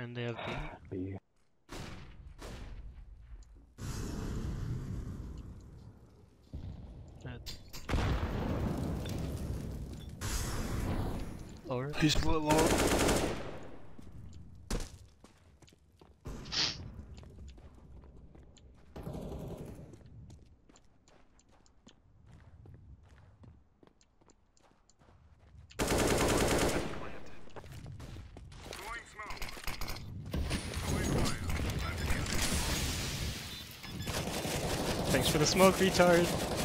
And they have B. B. At lower. He's split Thanks for the smoke, retard.